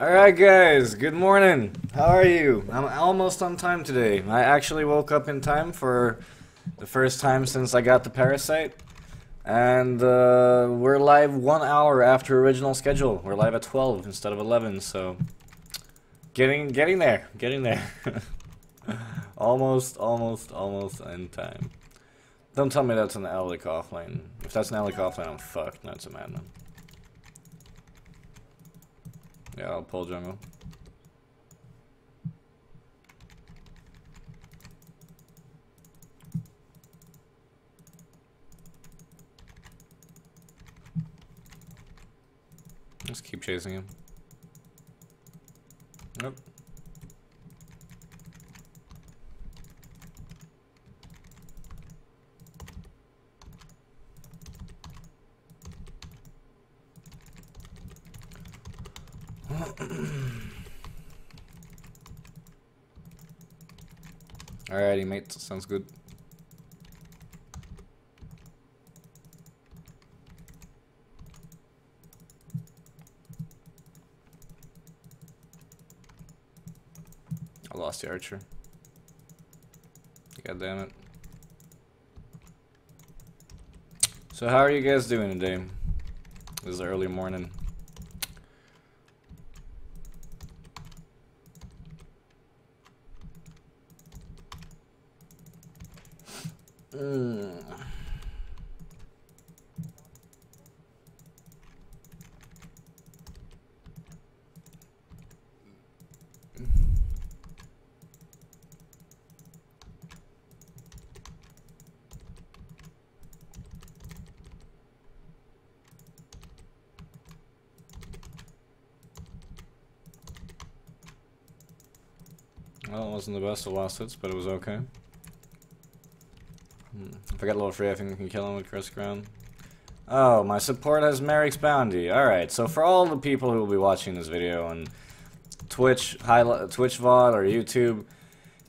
Alright guys, good morning. How are you? I'm almost on time today. I actually woke up in time for the first time since I got the parasite. And uh, we're live one hour after original schedule. We're live at 12 instead of 11, so... Getting, getting there, getting there. almost, almost, almost in time. Don't tell me that's an Alec offlane. If that's an Alec offlane, I'm fucked. That's a madman. Yeah, I'll pull jungle. Just keep chasing him. Nope. Alrighty, mate. Sounds good. I lost the archer. God damn it. So how are you guys doing today? This is early morning. Wasn't the best of last hits, but it was okay. Hmm. If I get a little free, I think we can kill him with Cursed Ground. Oh, my support has Merrick's Bounty. Alright, so for all the people who will be watching this video on Twitch, Twitch VOD, or YouTube,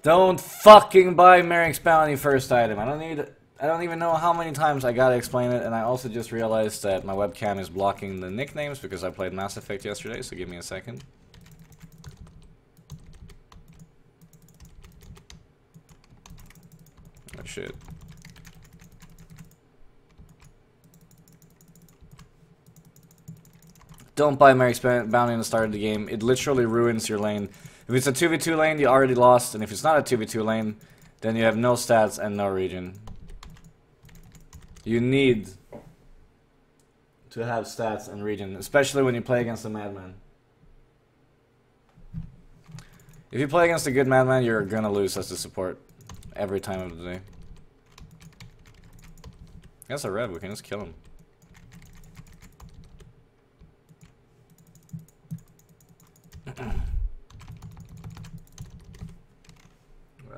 don't fucking buy Merrick's Bounty first item. I don't need... I don't even know how many times I gotta explain it, and I also just realized that my webcam is blocking the nicknames because I played Mass Effect yesterday, so give me a second. Oh shit. Don't buy Merrick's Bounty in the start of the game. It literally ruins your lane. If it's a 2v2 lane, you already lost. And if it's not a 2v2 lane, then you have no stats and no region. You need to have stats and region, especially when you play against a madman. If you play against a good madman, you're gonna lose as the support every time of the day. That's a red, we can just kill him. well,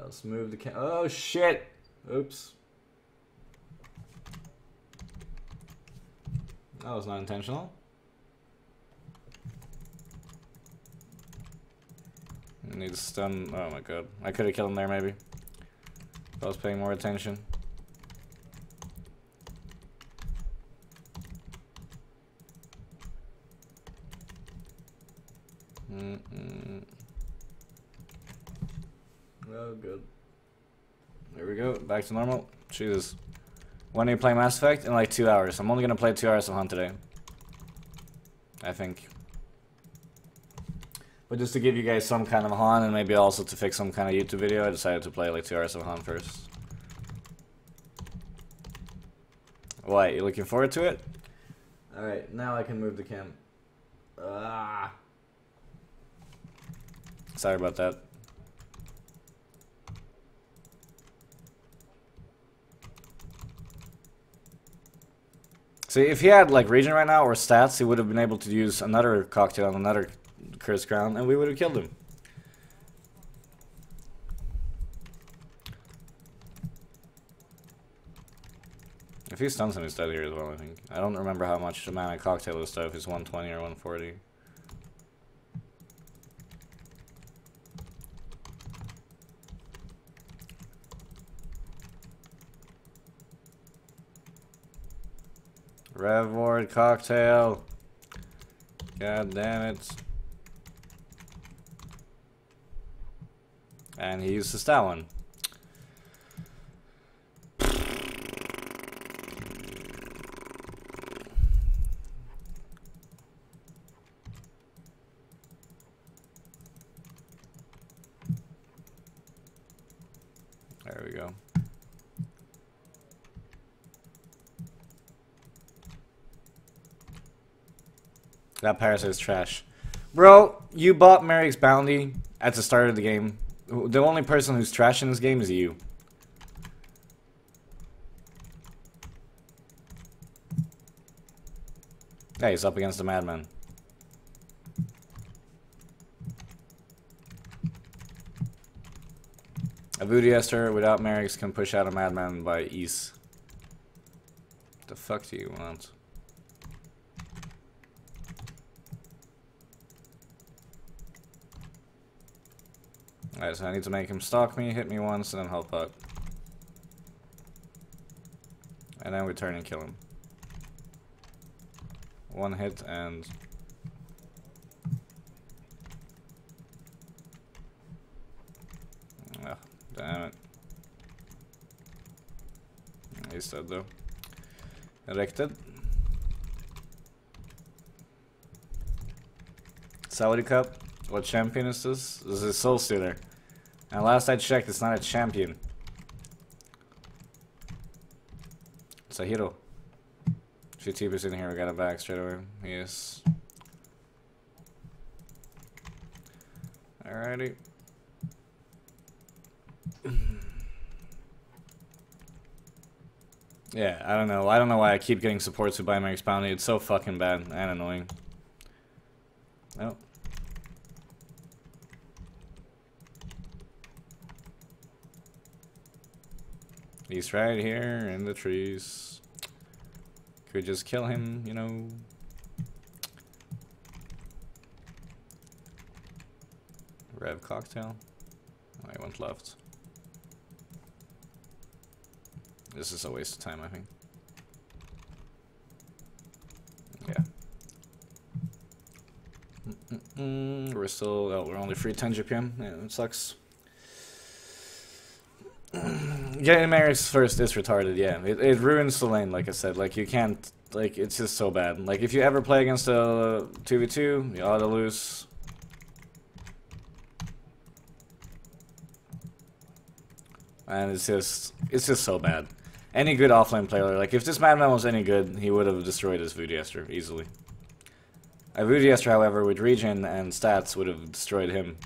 let's move the cam. Oh shit! Oops. That was not intentional. Need to stun. Oh my god. I could have killed him there maybe. If I was paying more attention. Mm -mm. Oh, good. There we go. Back to normal. Jesus. When do you play Mass Effect? In like two hours. I'm only gonna play two hours of HoN today. I think. But just to give you guys some kind of HoN and maybe also to fix some kind of YouTube video, I decided to play like two hours of HoN first. What, you looking forward to it? Alright, now I can move the cam. Ah. Sorry about that. See, if he had like regen right now or stats, he would have been able to use another cocktail on another curse crown, and we would have killed him. If he stuns him, he's dead here as well, I think. I don't remember how much the mana cocktail is though, if it's 120 or 140. Revord cocktail. God damn it. And he uses that one. There we go. That parasite is trash. Bro, you bought Merrick's Bounty at the start of the game. The only person who's trash in this game is you. Hey, he's up against the madman. A Voodoo without Merrick's can push out a madman by ease. What the fuck do you want? Alright, so I need to make him stalk me, hit me once, and then help out. And then we turn and kill him. One hit and... Oh, damn it. He's dead though. Erected. Saudi Cup. What champion is this? This is Soul Stealer. And last I checked, it's not a champion. It's a hero. GTB's in here, we got it back straight away. Yes. Alrighty. yeah, I don't know. I don't know why I keep getting supports who buy my Bounty. It's so fucking bad and annoying. Nope. He's right here in the trees. Could just kill him, you know. Rev cocktail. I went left. This is a waste of time, I think. Yeah. Mm -mm -mm. We're still, oh, we're only free 10 GPM. Yeah, it sucks. Getting married first is retarded, yeah. It, it ruins the lane, like I said. Like, you can't, like, it's just so bad. Like, if you ever play against a 2v2, you ought to lose. And it's just, it's just so bad. Any good offlane player, like, if this madman was any good, he would have destroyed his Voodoo easily. A Voodoo however, with regen and stats would have destroyed him.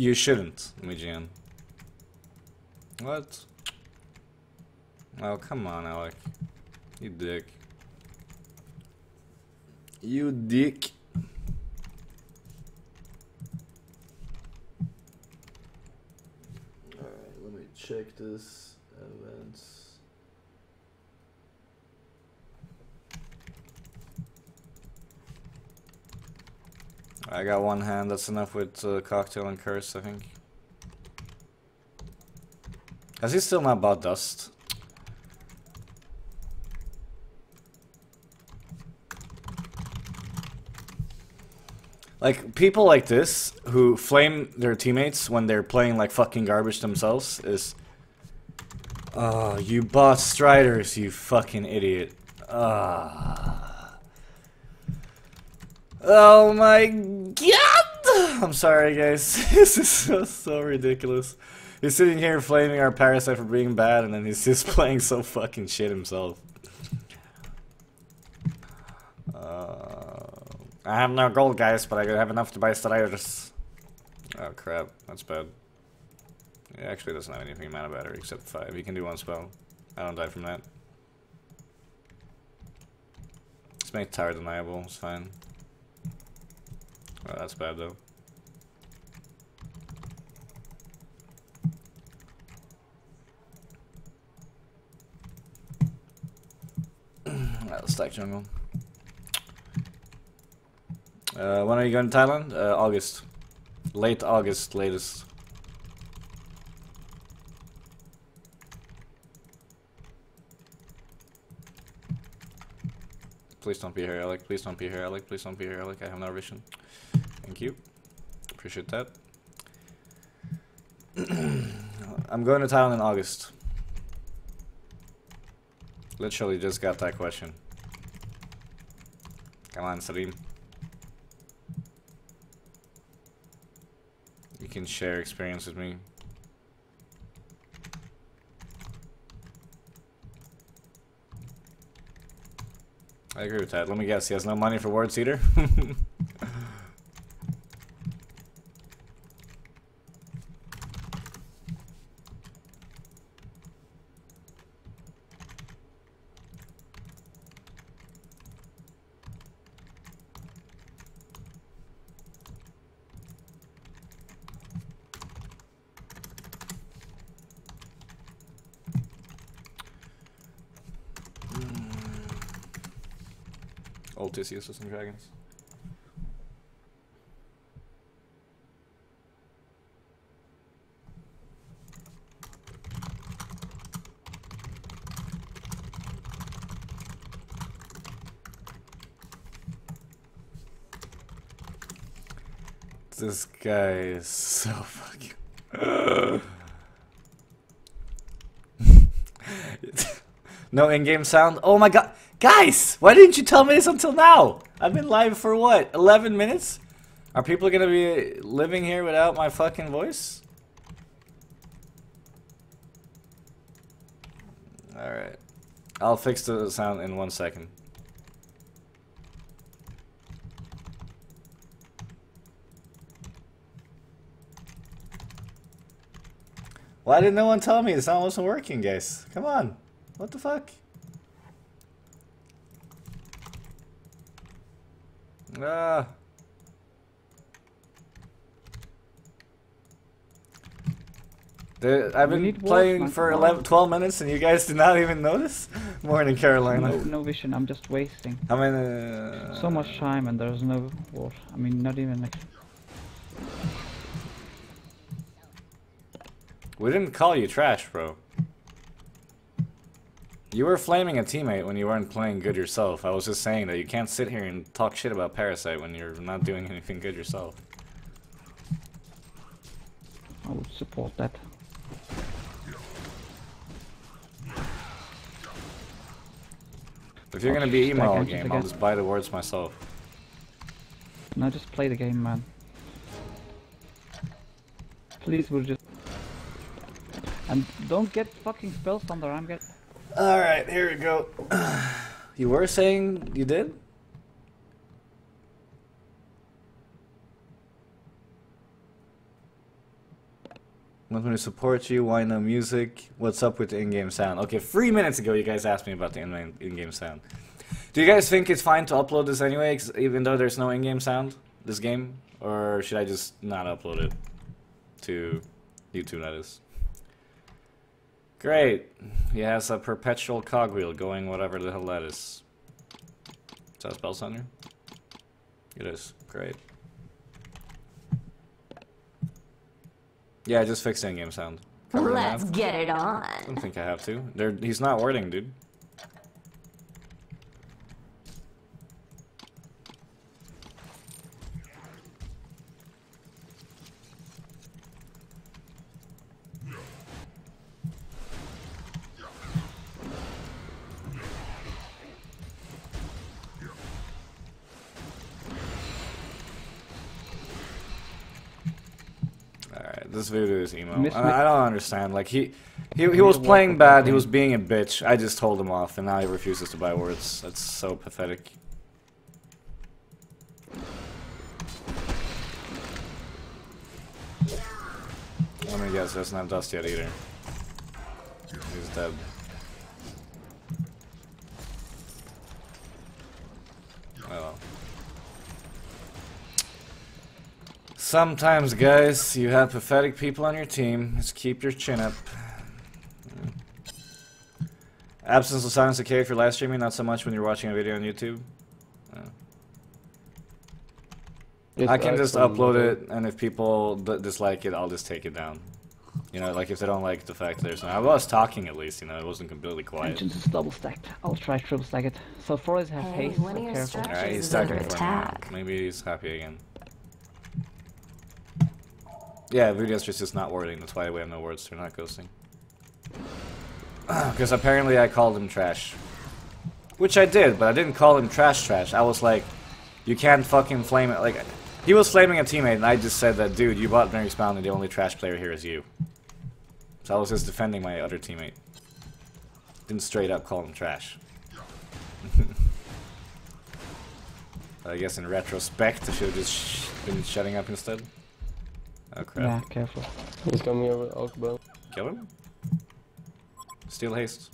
You shouldn't, Mijian. What? Oh, come on, Alec. You dick. You dick. Alright, let me check this I got one hand, that's enough with uh, cocktail and curse, I think. Has he still not bought dust? Like, people like this, who flame their teammates when they're playing like fucking garbage themselves, is... Oh, you bought Striders, you fucking idiot. Ah. Oh my god! I'm sorry, guys. this is so, so ridiculous. He's sitting here flaming our Parasite for being bad, and then he's just playing so fucking shit himself. Uh, I have no gold, guys, but I have enough to buy Striders. Oh, crap. That's bad. He actually doesn't have anything mana battery except 5. He can do one spell. I don't die from that. Let's make tower deniable. It's fine. Oh, that's bad, though. Let's stack jungle. Uh, when are you going to Thailand? Uh, August. Late August, latest. Please don't be here, Alec. Please don't be here, Alec. Please don't be here, Alec. I have no vision. Thank you. Appreciate that. I'm going to Thailand in August. Literally just got that question. Come on, Salim. You can share experience with me. I agree with that. Let me guess, he has no money for Ward Seeder? Odysseus with some dragons. This guy is so fucking. no in-game sound. Oh my god, guys! Why didn't you tell me this until now? I've been live for what? 11 minutes? Are people gonna be living here without my fucking voice? Alright. I'll fix the sound in one second. Why did no one tell me the sound wasn't working, guys? Come on. What the fuck? Ah. The, I've been playing for 11, 12 minutes and you guys did not even notice? Morning, Carolina. No, no vision, I'm just wasting. I mean, uh, So much time and there's no ward. I mean, not even like... We didn't call you trash, bro. You were flaming a teammate when you weren't playing good yourself. I was just saying that you can't sit here and talk shit about Parasite when you're not doing anything good yourself. I would support that. If you're gonna be emo all game, I'll just buy the words myself. No, just play the game, man. Please, we'll just... And don't get fucking Spell Sunder, I'm get... Alright, here we go. you were saying you did? Want me to support you? Why no music? What's up with the in-game sound? Okay, three minutes ago you guys asked me about the in-game sound. Do you guys think it's fine to upload this anyway, even though there's no in-game sound? This game? Or should I just not upload it to YouTube, that is? Great. He has a perpetual cogwheel going whatever the hell that is. Is that Spell Sunder? It is. Great. Yeah, I just fixed in-game sound. Let's get it on. I don't think I have to. There, he's not wording, dude. Video is emo. I, I, don't understand. Like he, he, he was playing bad. He was being a bitch. I just told him off, and now he refuses to buy words. That's so pathetic. Let me guess. That's not dust yet either. He's dead. Oh. Sometimes, guys, you have pathetic people on your team. Just keep your chin up. Absence of silence okay if you're live streaming, not so much when you're watching a video on YouTube. It's I can just upload it, and if people d dislike it, I'll just take it down. You know, like if they don't like the fact there's no. I was talking at least, you know, it wasn't completely quiet. Engines is double stacked. I'll try triple stack it. So Forest has Hey, haste, one so careful. Alright, he's is under talking for me now. attack. Maybe he's happy again. Yeah, just is not wording, that's why we have no words, they're not ghosting. Because apparently I called him trash. Which I did, but I didn't call him trash trash. I was like, you can't fucking flame it. Like, he was flaming a teammate, and I just said that, dude, you bought Mary Spawn, and the only trash player here is you. So I was just defending my other teammate. Didn't straight up call him trash. I guess in retrospect, I should have just sh been shutting up instead. Oh crap. Yeah, careful. He's coming over with Oak Bell. Kill him? Steal haste.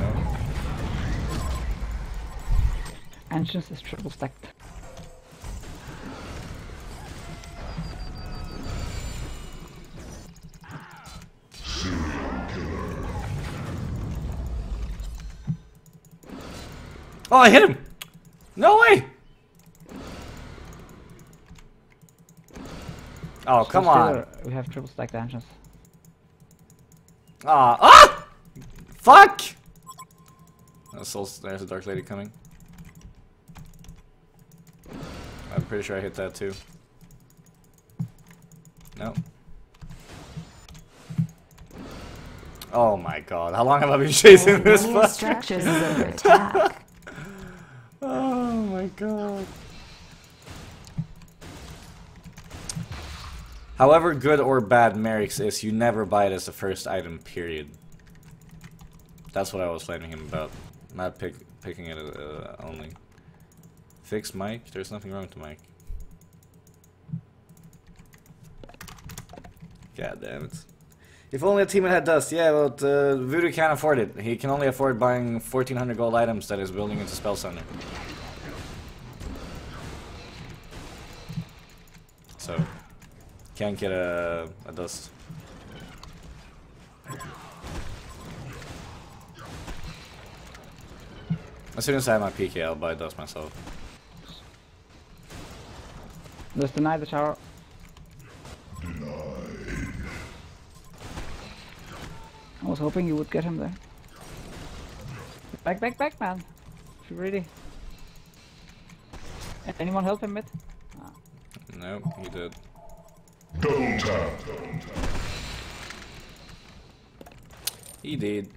No. Engines is triple stacked. Oh, I hit him! No way! Oh, come So on. still, We have triple stacked engines. Ah, ah! Fuck! Oh, Soul, there's a Dark Lady coming. I'm pretty sure I hit that too. No. Oh my god, how long have I been chasing this One fucker? structures is under attack. Oh my god. However good or bad Merrick's is, you never buy it as the first item, period. That's what I was flaming him about. Not pick, picking it uh, only. Fix Mike? There's nothing wrong with Mike. God damn it. If only a teammate had dust. Yeah, but uh, Voodoo can't afford it. He can only afford buying 1400 gold items that is building into Spell Sunder. So, can't get a, a dust. As soon as I have my PK, I'll buy dust myself. Let's deny the tower. I was hoping you would get him there. Back, back, back, man. If you're ready. Anyone help him mid? Ah. No, he did. He did.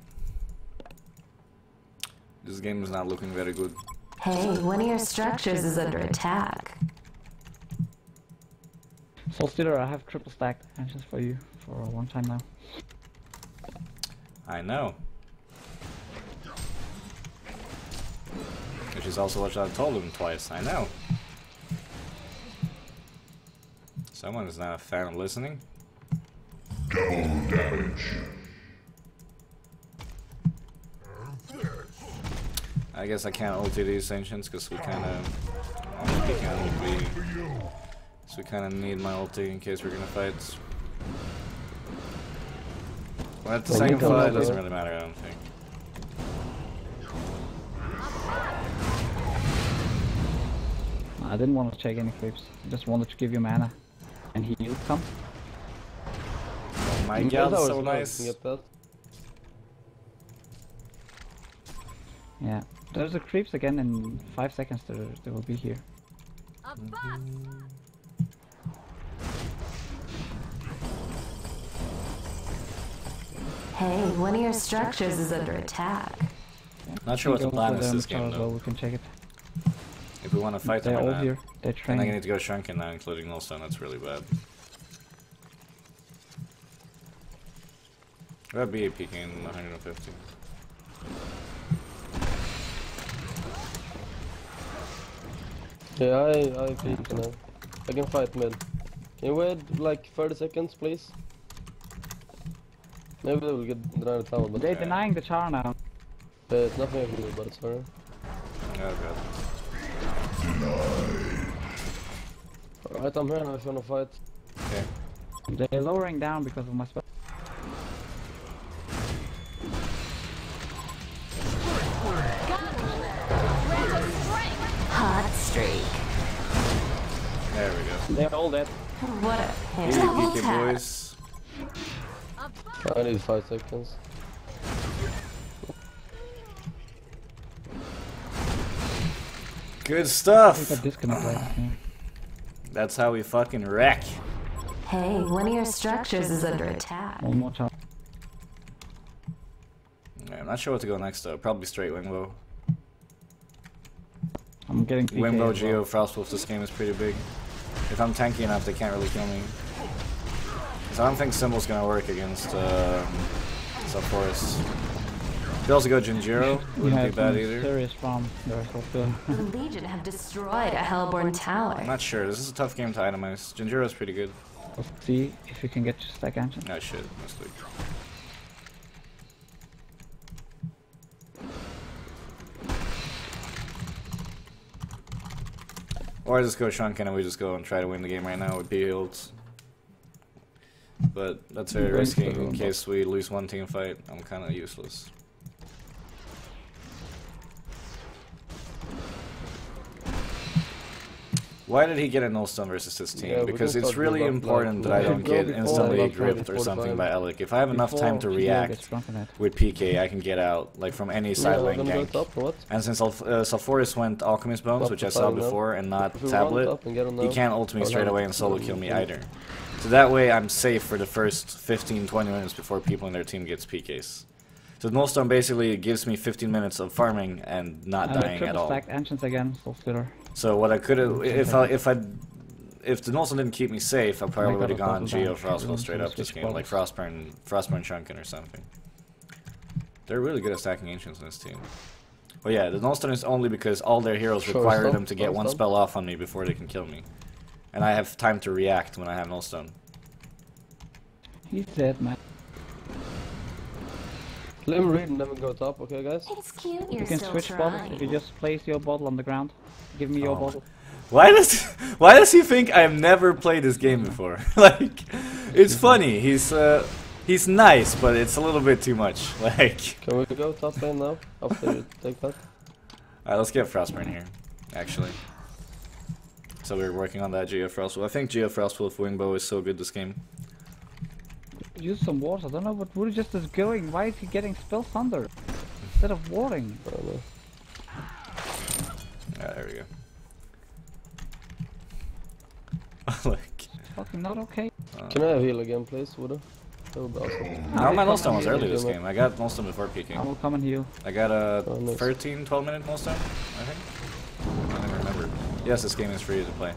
This game is not looking very good. Hey, one of your structures is under attack. Soul Stealer, I have triple stacked engines for you for a long time now. I know. Which is also what I told him twice. I know. Someone is not a fan of listening. Double damage. I guess I can't ulti these ancients because we kind of. We can be. So we kind of need my ulti in case we're gonna fight. Well, at the Well, second fight, it doesn't really matter, I don't think. I didn't want to check any creeps. I just wanted to give you mana. And he healed some. Oh my Yeah, god, that was so nice. nice. That. Yeah. There's the creeps again in 5 seconds they they will be here. Hey, one of your structures is under attack. Not sure what the Go plan for is this as well game as well. We can check it. If we want to fight them They're or all not. here. They're And I training. need to go shrunken now, including Nullstone. That's really bad. That'd be peeking 150. Yeah, I, I peek now. I can fight mid. Can you wait like 30 seconds, please? Maybe they will get denied the tower, but They're Yeah. denying the char now. there's nothing I can do, but it's fine. Oh god. Right, I'm here now if you wanna fight. Okay. They're lowering down because of my spell. Hot streak. There we go. They're all dead. What a hit. Double tap. boys. I need five seconds. Good We got stuff. disconnected. Yeah. That's how we fucking wreck. Hey, one of your structures is under attack. One more time. Yeah, I'm not sure what to go next though. Probably straight Wingbow. I'm getting PK Wingbow, as well. Geo, Frostwolf this game is pretty big. If I'm tanky enough, they can't really kill me. So I don't think Symbol's gonna work against uh, Subforest. Could also go Genjuro. Wouldn't be have bad either. serious farm there. The Legion have destroyed a Hellbourne tower. I'm not sure, this is a tough game to itemize. Genjuro's pretty good. Let's see if you can get to stack engine. No shit, mostly. Or I just go Shrunken and we just go and try to win the game right now with B heals. But that's very risky in case we lose one team fight. I'm kind of useless. Why did he get a Nullstone versus his team? Yeah, because it's really important that I don't get instantly about gripped or something by Alec. If I have enough time to react gets drunk on that. with PK, I can get out like from any side Yeah, lane gank. top or what? And since Alf- uh, Sulfuris went Alchemist Bones, which I saw before, and not If we run Tablet, top and get on he can't ult me straight away it. and solo kill me either. So that way I'm safe for the first 15-20 minutes before people in their team gets PKs. So Nullstone basically gives me 15 minutes of farming and not And the dying at triple all. stacked engines again, so splitter. So what I could have, if I, if I, if the Nullstone didn't keep me safe, I probably would have gone Geo Everyone straight up this switch game, like Frostburn, Frostburn Chunkin or something. They're really good at stacking ancients in this team. But yeah, the Nullstone is only because all their heroes Sure, require them to get one spell off on me before they can kill me. And I have time to react when I have Nullstone. He's dead, man. Let me read and then we go top, okay guys? It's cute you're You can still switch bottles if you just place your bottle on the ground. Give me your Oh bottle. Why does why does he think I've never played this game before? like, it's funny. He's uh, he's nice, but it's a little bit too much. Like, Can we go top lane now? After you take that? alright, let's get Frostburn here. Actually, so we're working on that Geo Frostwolf. I think Geo with Wingbow is so good this game. Use some water. I don't know what Woody just is going. Why is he getting Spell Sunder instead of watering? I. Ah, there we go. like, Fucking not okay. Can I heal again, please, Woody? That would be awesome. no, my come Nullstone was on, early this game. I got Nullstone before peeking. I peeking. will come and heal. I got a Oh, nice. 13, 12 minute Nullstone, I think. I don't even remember. Yes, this game is free to play. I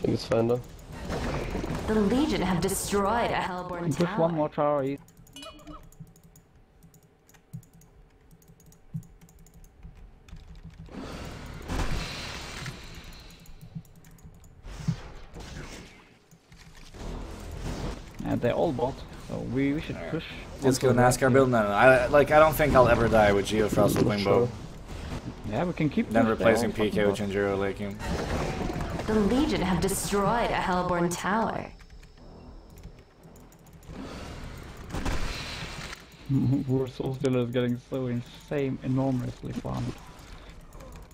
think it's fine though. The Legion have destroyed a Hellbourne Push tower. one more tower. east. And they're all bot, so we, we should Alright. push. Let's go onto the right NASCAR build. No, no, I like. I don't think I'll ever die with Geofrost with Wingbow. Sure. Yeah, we can keep Then replacing all PK with bot. Genjuro Laking. The Legion have destroyed a Hellbourne tower. Poor Soul Stealer is getting so insane, enormously farmed.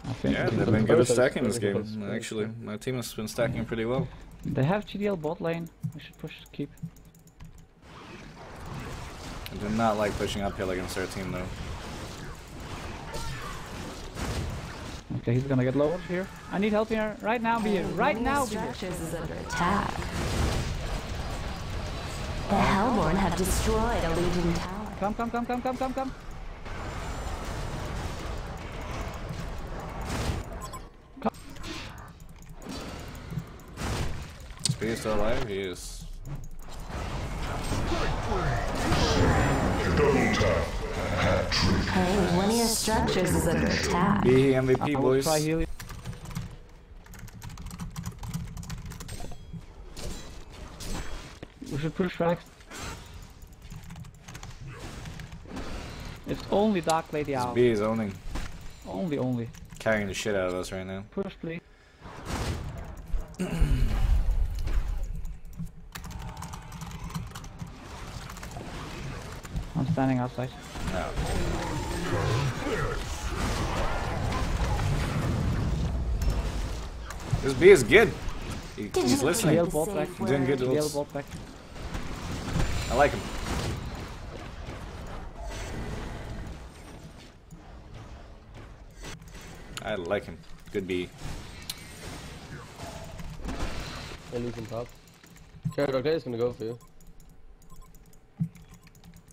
I think yeah, they've been good at stacking this game. Actually, my team has been stacking pretty well. They have GDL bot lane. We should push keep. I do not like pushing uphill against their team though. Okay, he's gonna get lowered here. I need help here right now, Beer. Right One now, your Beer. structures is under attack. The Hellbourne have destroyed a Legion tower. Come, come, come, come, come, come, come. Speed is still alive. He is. Hey, one of your structures is under attack. Be MVP boys. try heal you. We should push Rax. It's only Dark Lady out. B is owning, Only, only. carrying the shit out of us right now. Push, please. I'm standing outside. No. This B is good. He, he's listening. GL bot back. Doing good. GL ults. bot back. I like him. I like him. Good B. Ellie's on top. Carrot okay is gonna go for you.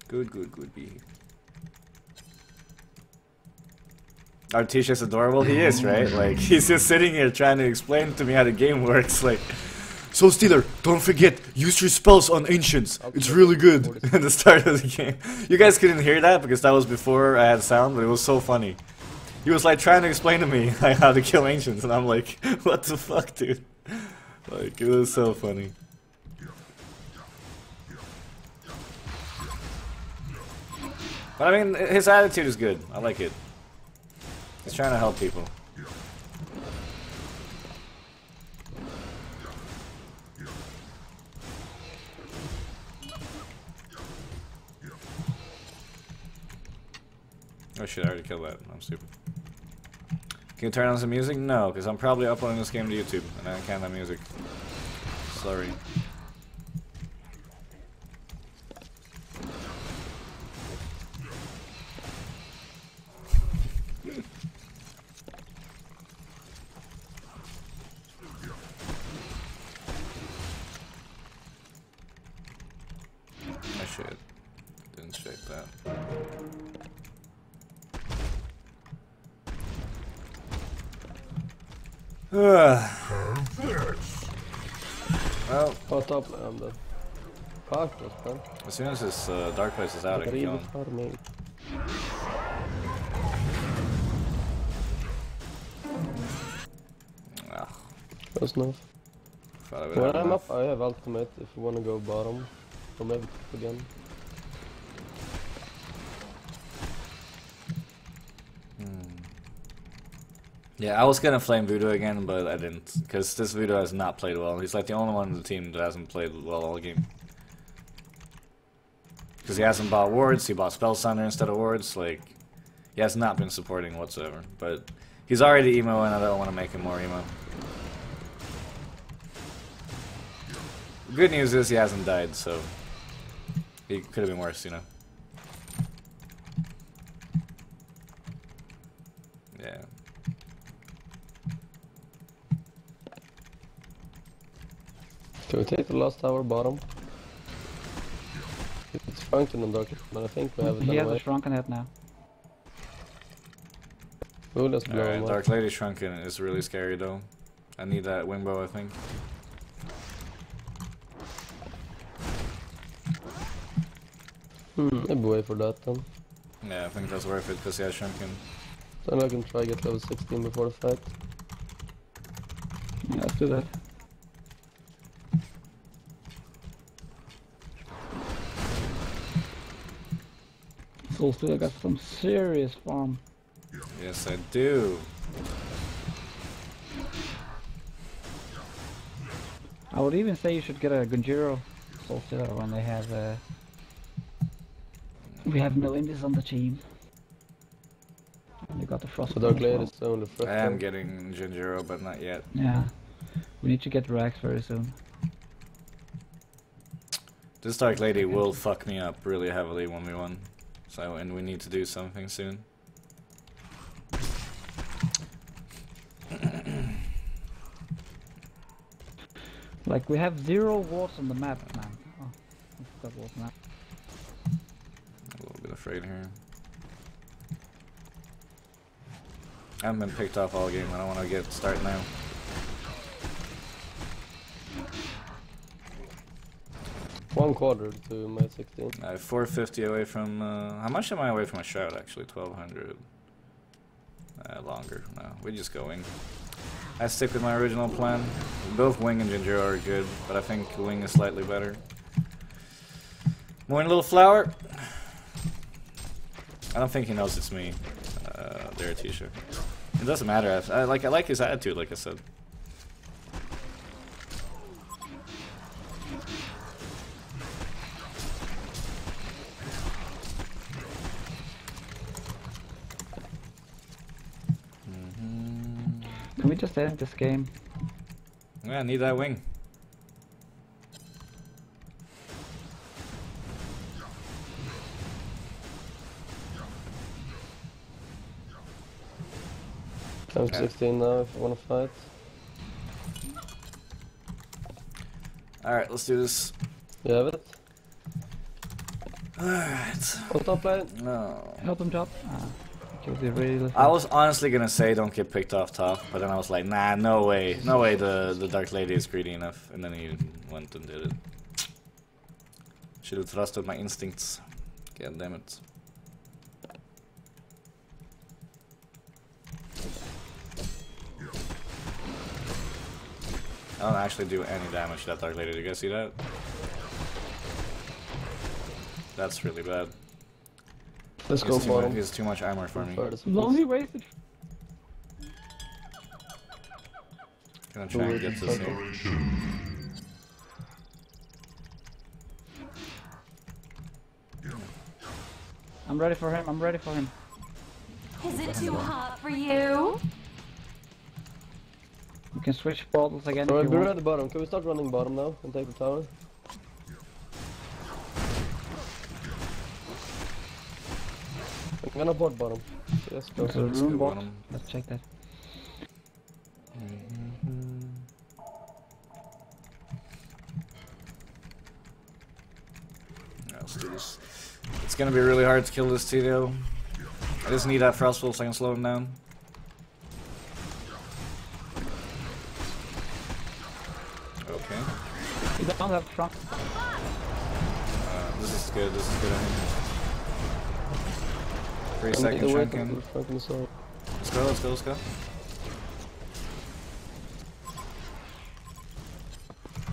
Good, good, good B. Artisha's adorable. He is, right? Like, he's just sitting here trying to explain to me how the game works. Like, so Steeler, don't forget, use your spells on Ancients. It's really good. At the start of the game. You guys couldn't hear that because that was before I had sound, but it was so funny. He was like trying to explain to me like how to kill Ancients, and I'm like, what the fuck, dude? Like, it was so funny. But I mean, his attitude is good. I like it. He's trying to help people. Oh shit, I already killed that. I'm stupid. Can you turn on some music? No, because I'm probably uploading this game to YouTube, and I can't have music. Sorry. As soon as this uh, dark place is out, I can kill him. farming. Ah, That's enough. thought I would When I'm enough. up, I have ultimate if you wanna go bottom. Or maybe again. Yeah, I was gonna flame Voodoo again, but I didn't, because this Voodoo has not played well. He's like the only one in the team that hasn't played well all game. Because he hasn't bought wards, he bought Spell Sunder instead of wards, like, he has not been supporting whatsoever. But he's already emo, and I don't want to make him more emo. Good news is he hasn't died, so he could have been worse, you know. Yeah. Can we take the last tower bottom? It's Franklin and Dark, but I think we have it He has a shrunken head now. Ooh, let's blow Alright. Dark Lady Shrunken is really scary though. I need that wingbow, I think. Hmm, maybe wait for that then. Yeah, I think that's worth it because he has Shrunken. Then I can try get level 16 before the fight. Yeah, let's do that. Soul still got some serious farm. Yes, I do. I would even say you should get a Genjuro Soul Stealer when they have uh, we have no indies on the team. And they got the frost. So Dark as Lady well. is only I am getting Genjuro, but not yet. Yeah. We need to get Rax very soon. This Dark Lady will fuck me up really heavily when we won. So, and we need to do something soon. Like we have zero wards on the map, man. Oh, I forgot what map. A little bit afraid here. I haven't been picked off all game. I don't want to get start now. One quarter to my 16. I have 450 away from. Uh, how much am I away from a shroud actually? 1200. Uh, longer. No, we just go wing. I stick with my original plan. Both wing and ginger are good, but I think wing is slightly better. Morning, little flower. I don't think he knows it's me. Uh, there, t-shirt. It doesn't matter. I, I like. I like his attitude. Like I said. Can we just end this game? Yeah, I need that wing. I'm Yeah. 16 now if you wanna fight. Alright, let's do this. You have it? Alright. On top lane. No. Help him, Chop. Ah, kills the really I was honestly gonna say don't get picked off top, but then I was like, nah, no way. No way the, the Dark Lady is greedy enough. And then he went and did it. Should have trusted my instincts. God damn it. I don't actually do any damage to that Dark Lady. Did you guys see that? That's really bad. Let's He go has, too much, bottom. he has too much armor for me. Furthest Long he wasted. Gonna try and get this here. I'm ready for him. I'm ready for him. Is it too hot for you? You can switch bottles again Alright, we're at the bottom. Can we start running bottom now and take the tower? I'm gonna bot bottom. So let's go. There's a room go bottom. Let's check that. Yeah, let's do this. It's gonna be really hard to kill this Tito. I just need that Frostful so I can slow him down. Okay. You don't have front. Uh, this is good, this is good. I think. Three I'm second taking away chunking. from fucking sword. Let's go, let's go, let's go.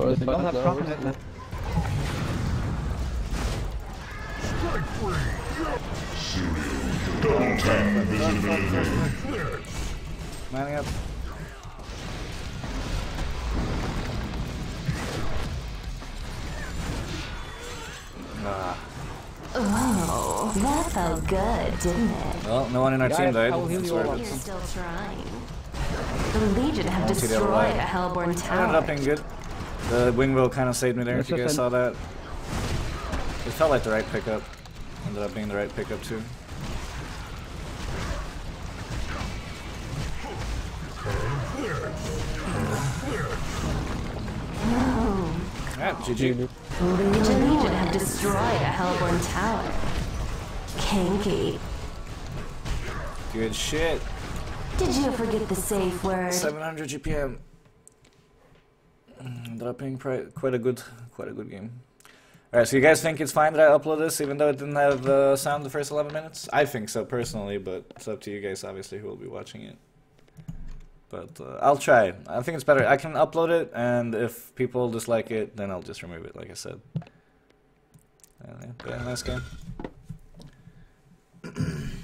Alright, You fight don't have now. front where's yet. the- Manning up. Felt good, didn't it? Well, no one in our Guys, team died. I will heal That's you all worth up. it. You're still trying. The Legion have I'll see the other destroyed a Hellbourne It ended up tower. being good. The wing will kind of saved me there, if you guys saw that. It felt like the right pickup. Ended up being the right pickup too. Oh. Yeah, GG. The Legion have destroyed a Hellbourne tower. Kinky. Good shit. Did you forget the safe word? 700 GPM. Mm, being quite a good, quite a good game. Alright, so you guys think it's fine that I upload this even though it didn't have uh, sound the first 11 minutes? I think so personally, but it's up to you guys obviously who will be watching it. But uh, I'll try. I think it's better. I can upload it, and if people dislike it, then I'll just remove it, like I said. Uh, yeah, nice game mm